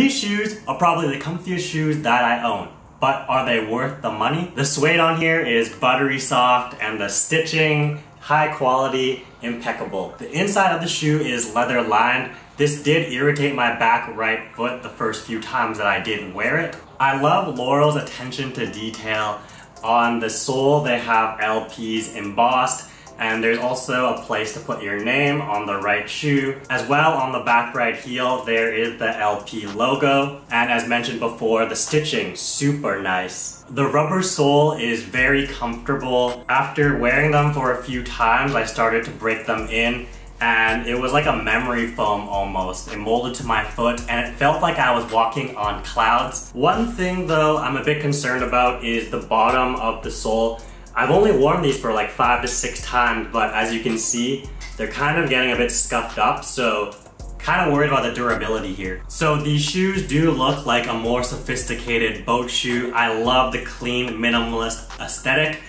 These shoes are probably the comfiest shoes that I own. But are they worth the money? The suede on here is buttery soft and the stitching, high quality, impeccable. The inside of the shoe is leather lined. This did irritate my back right foot the first few times that I did wear it. I love Loro's attention to detail. On the sole, they have LPs embossed and there's also a place to put your name on the right shoe. As well on the back right heel, there is the LP logo. And as mentioned before, the stitching, super nice. The rubber sole is very comfortable. After wearing them for a few times, I started to break them in and it was like a memory foam almost. It molded to my foot and it felt like I was walking on clouds. One thing though I'm a bit concerned about is the bottom of the sole. I've only worn these for like five to six times, but as you can see, they're kind of getting a bit scuffed up, so kind of worried about the durability here. So these shoes do look like a more sophisticated boat shoe. I love the clean, minimalist aesthetic,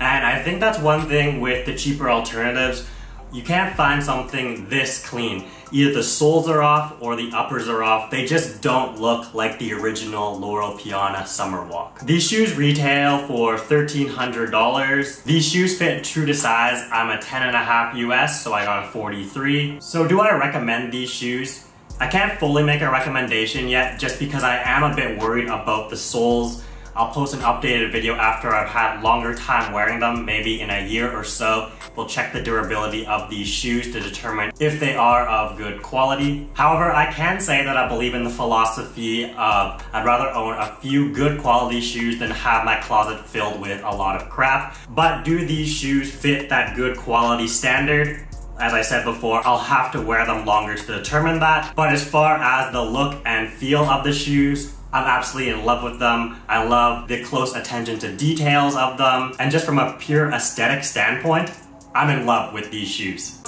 and I think that's one thing with the cheaper alternatives you can't find something this clean. Either the soles are off or the uppers are off. They just don't look like the original Loro Piana Summer Walk. These shoes retail for $1,300. These shoes fit true to size. I'm a 10 and a half US, so I got a 43. So do I recommend these shoes? I can't fully make a recommendation yet just because I am a bit worried about the soles I'll post an updated video after I've had longer time wearing them, maybe in a year or so. We'll check the durability of these shoes to determine if they are of good quality. However, I can say that I believe in the philosophy of I'd rather own a few good quality shoes than have my closet filled with a lot of crap. But do these shoes fit that good quality standard? As I said before, I'll have to wear them longer to determine that. But as far as the look and feel of the shoes, I'm absolutely in love with them. I love the close attention to details of them. And just from a pure aesthetic standpoint, I'm in love with these shoes.